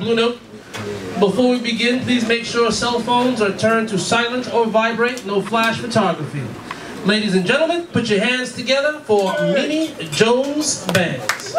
Blue Note. Before we begin, please make sure cell phones are turned to silent or vibrate, no flash photography. Ladies and gentlemen, put your hands together for Mimi Jones Bands.